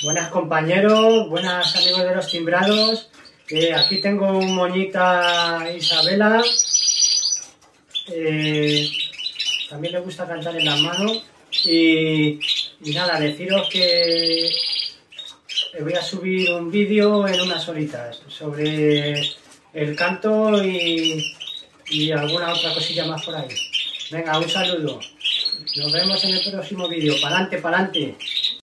Buenas compañeros, buenas amigos de los timbrados. Eh, aquí tengo un moñita Isabela. Eh, también le gusta cantar en las manos. Y, y nada, deciros que voy a subir un vídeo en unas horitas sobre el canto y, y alguna otra cosilla más por ahí. Venga, un saludo. Nos vemos en el próximo vídeo. Pa'lante, pa'lante.